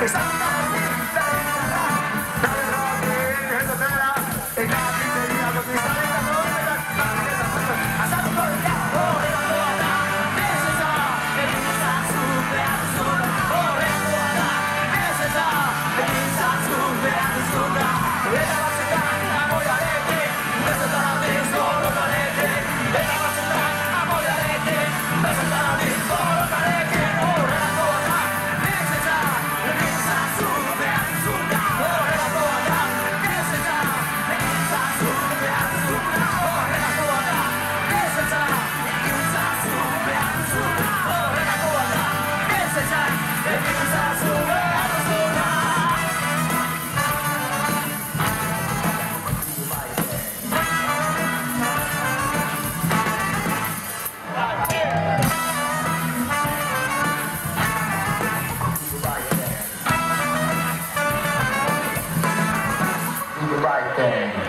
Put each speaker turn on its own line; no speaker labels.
飞散。Welcome.